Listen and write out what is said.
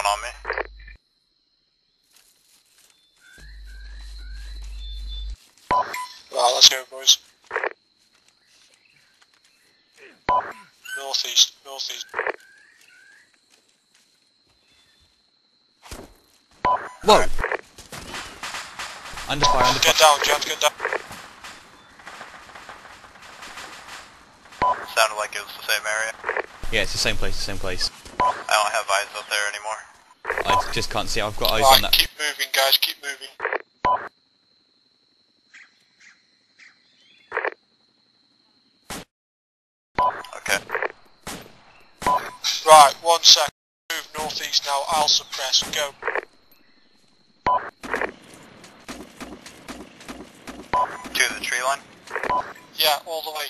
Everyone on me? Right, let's go, boys. Northeast, northeast. Whoa! Under fire, under Get fire. down, Jet, get down. Sounded like it was the same area. Yeah, it's the same place, the same place. I don't have eyes up there anymore. I just can't see. I've got eyes on Right, that. keep moving, guys, keep moving. Okay. Right, one sec. Move northeast now, I'll suppress, go. To the tree line? Yeah, all the way.